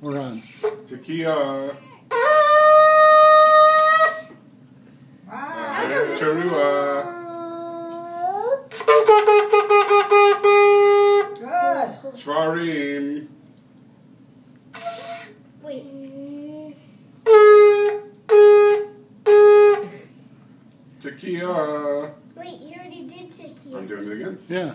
We're on. Takia. Wow. And Good. Shvarim. Wait. Takia. Wait, you already did Tiki. I'm doing it again. Yeah.